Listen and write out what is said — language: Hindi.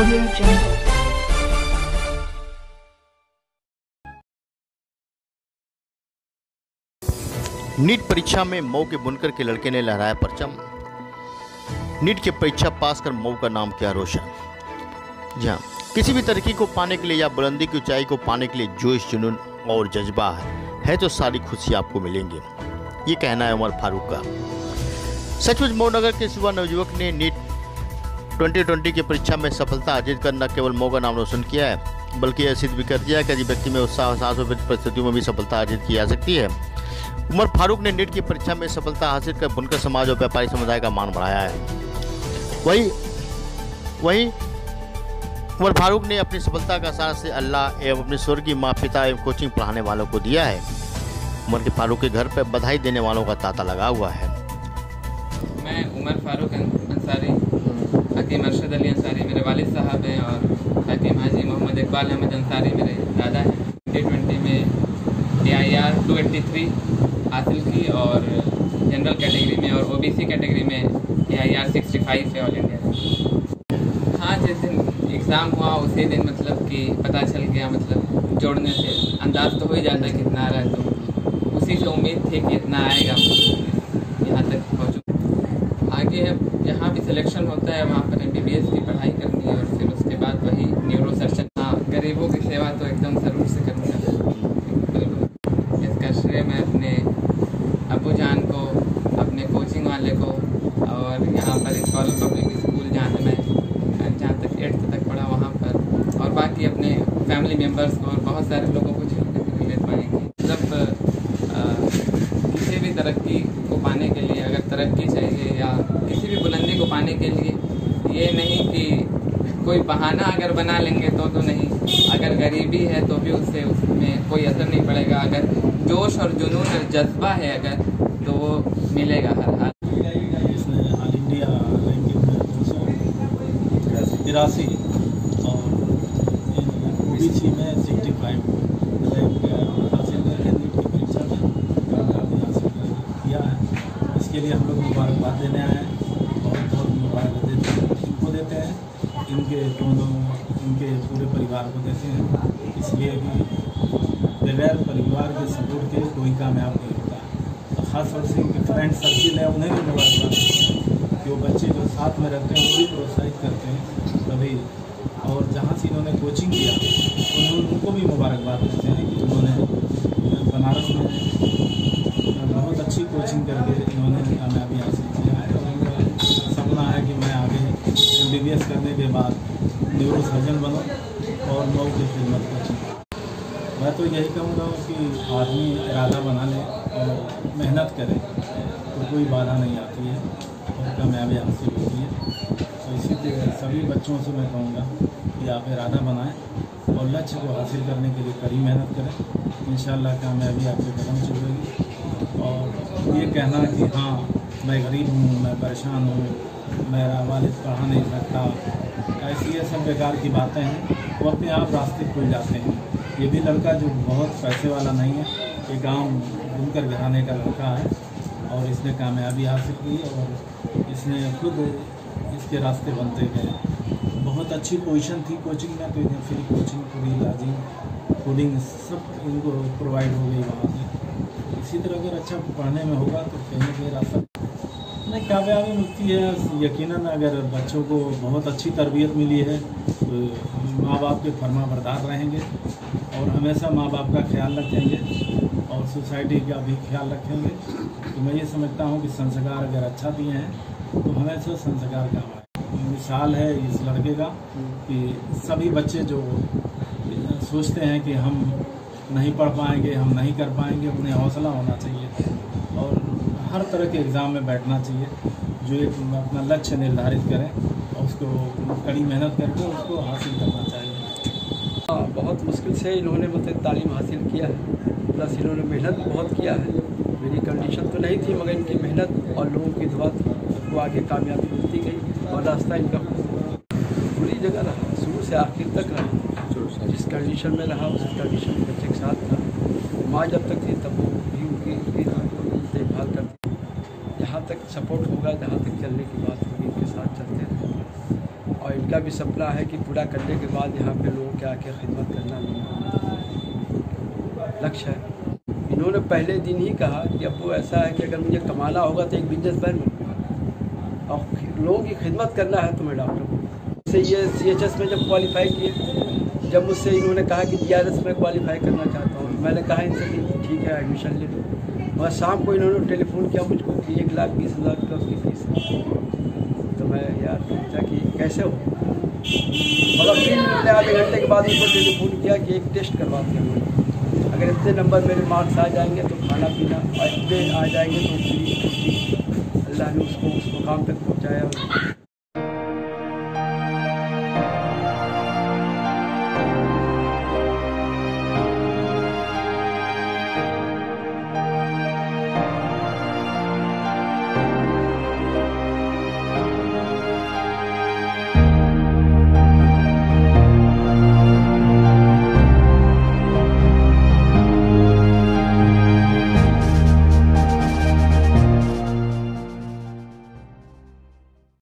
Audio Jungle. नीट परीक्षा में मऊ के बुनकर के लड़के ने लहराया परचम। नीट की परीक्षा पास कर मऊ का नाम किया रोशन। जी हाँ किसी भी तरक्की को पाने के लिए या बुलंदी की ऊंचाई को पाने के लिए जोश, जुनून और जज्बा है। है तो सारी खुशी आपको मिलेंगी। ये कहना है उमर फारूक का। सचमुच मऊ नगर के युवा नवयुवक ने नीट 2020 की परीक्षा में सफलता अर्जित कर न केवल का नाम रोशन किया है, बल्कि यह सिद्ध भी कर दिया है कि व्यक्ति में उत्साह साहस और परिस्थितियों में भी सफलता अर्जित की जा सकती है। उमर फारूक ने नीट की परीक्षा में सफलता हासिल कर बुनकर समाज और व्यापारी समुदाय का मान बढ़ाया है। वही वही उमर फारूक ने अपनी सफलता का सारा से अल्लाह एवं अपने स्वर्गीय माँ पिता एवं कोचिंग पढ़ाने वालों को दिया है। उमर के फारूक के घर पर बधाई देने वालों का तांता लगा हुआ है। मैं उमर फारूक अं- अंसारी हकीम अरशद अली अंसारी मेरे वालिद साहब हैं और हकीम हाजी मोहम्मद इकबाल अहमद अंसारी मेरे दादा हैं। ट्वेंटी ट्वेंटी में A I R two eighty three हासिल की और जनरल कैटेगरी में और ओ बी सी कैटेगरी में A I R sixty five है ऑल इंडिया हाँ जिस दिन एग्ज़ाम हुआ, उसी दिन मतलब कि पता चल गया मतलब जोड़ने से अंदाज तो हो ही जाता है कितना आ रहा है तो। उसी से उम्मीद थी कि इतना आएगा। यहाँ तक पहुँचू आगे अब जहाँ भी सिलेक्शन होता है, वहाँ पर एम बी बी एस की पढ़ाई करनी है और फिर उसके बाद वही न्यूरो सर्जन हाँ गरीबों की सेवा तो एकदम ज़रूर से करूँगा बिल्कुल इसका श्रेय मैं अपने अबू जान को अपने कोचिंग वाले को और यहाँ पर इकबाल पब्लिक स्कूल जहाँ से मैं जहाँ तक एट्थ तक पढ़ा वहाँ पर और बाकी अपने फैमिली मेंबर्स को और बहुत सारे लोगों को जिन्होंने ले पाएँगे। मतलब अ, किसी भी तरक्की को पाने के लिए अगर तरक्की चाहिए या किसी भी बुलंदी को पाने के लिए ये नहीं कि कोई बहाना अगर बना लेंगे तो तो नहीं। अगर गरीबी है तो भी उससे उसमें कोई असर नहीं पड़ेगा। अगर जोश और जुनून और जज्बा है अगर तो वो मिलेगा हर हाल। तिरासी और ओ बी सी में सिक्सटी फाइव रैंक हासिल करके नीट की परीक्षा में कामयाबी हासिल कर- किया लिए हम लोग मुबारकबाद देने आए हैं बहुत बहुत मुबारक देते हैं। इनको देते हैं, इनके दोनों, इनके पूरे परिवार को देते हैं। इसलिए भी बगैर परिवार के सपोर्ट के कोई कामयाब नहीं होता। तो ख़ास तौर से इनके फ्रेंड सर्किल है उन्हें भी मुबारकबाद कि वो बच्चे जो साथ में रहते हैं, वो भी प्रोत्साहित करते हैं। तभी और जहाँ से इन्होंने कोचिंग किया उन्होंने उनको भी मुबारकबाद देते हैं कि उन्होंने बनारस में बहुत अच्छी कोचिंग करके इन्होंने कामयाबी हासिल किया है और उनका सपना है कि मैं आगे एम करने के बाद न्यूरो सर्जन बनूँ और मऊ की खिदमत करूँ मैं यही कहूँगा कि आदमी इरादा बना ले और मेहनत करे तो कोई बाधा नहीं आती है। और कामयाबी हासिल होती है। तो इसी सभी बच्चों से मैं कहूँगा कि आप इरादा बनाएँ और लक्ष्य को हासिल करने के लिए कड़ी मेहनत करें। इन कामयाबी आपके कदम चलेगी। और ये कहना कि हाँ मैं गरीब हूँ, मैं परेशान हूँ, मेरा वालिद पढ़ा नहीं सकता, ऐसी ये सब बेकार की बातें हैं। वो अपने आप रास्ते खुल जाते हैं। ये भी लड़का जो बहुत पैसे वाला नहीं है, ये गाँव बुनकर घराने का लड़का है और इसने कामयाबी हासिल की और इसने खुद इसके रास्ते बनते गए। बहुत अच्छी पोजीशन थी कोचिंग में तो इन्हें फ्री कोचिंग पूरी इलाजिंग फूडिंग सब इनको प्रोवाइड हो गई वहाँ से इसी तरह अगर अच्छा पढ़ने में होगा तो कहीं कहीं रास्ता नहीं कामयाबी मिलती है? यकीनन अगर बच्चों को बहुत अच्छी तरबियत मिली है तो माँ बाप के फरमा बरदार रहेंगे और हमेशा माँ बाप का ख्याल रखेंगे और सोसाइटी का भी ख्याल रखेंगे। तो मैं ये समझता हूँ कि संस्कार अगर अच्छा दिए हैं तो हमेशा संस्कार का आए मिसाल है इस लड़के का कि सभी बच्चे जो सोचते हैं कि हम नहीं पढ़ पाएँगे, हम नहीं कर पाएँगे, उन्हें हौसला होना चाहिए। और हर तरह के एग्ज़ाम में बैठना चाहिए जो एक अपना लक्ष्य निर्धारित करें और उसको कड़ी मेहनत करके उसको हासिल करना चाहिए। हाँ बहुत मुश्किल से इन्होंने मतलब तालीम हासिल किया है प्लस इन्होंने मेहनत भी बहुत किया है। मेरी कंडीशन तो नहीं थी मगर इनकी मेहनत और लोगों की दुआ को आगे कामयाबी मिलती गई और रास्ता इनका पूरी जगह रहा शुरू से आखिर तक रहा। जिस कंडीशन में रहा उस कंडीशन में बच्चे के साथ था। माँ जब तक थी तब वो भी उनकी उनकी देखभाल करती जहाँ तक सपोर्ट होगा, जहाँ तक चलने की बात होगी, इनके साथ चलते रहेंगे। और इनका भी सपना है कि पूरा करने के बाद यहाँ पे लोगों के आके खिदमत करना का लक्ष्य है। इन्होंने पहले दिन ही कहा कि अब वो ऐसा है कि अगर मुझे कमाना होगा तो एक बिज़नेस मैन बनूँगा। और लोगों की खिदमत करना है तो मैं डॉक्टर बनूँगा। ये सी एच एस में जब क्वालिफाई किए, जब मुझसे इन्होंने कहा कि जी आर एस में क्वालिफाई करना चाहता हूँ, मैंने कहा इनसे ठीक है एडमिशन ले लो। मगर शाम को इन्होंने टेलीफोन किया, मुझको कि एक लाख, बीस हज़ार रुपये उसकी फ़ीस। तो मैं यार सोचा कि कैसे हो? मगर फिर मैंने आधे घंटे के बाद उनको टेलीफोन किया कि एक टेस्ट करवाते हैं हम अगर इतने नंबर मेरे मार्क्स आ जाएँगे तो खाना पीना, और इतने आ जाएँगे तो फ्री अल्लाह ने उसको उस मुकाम तक पहुँचाया।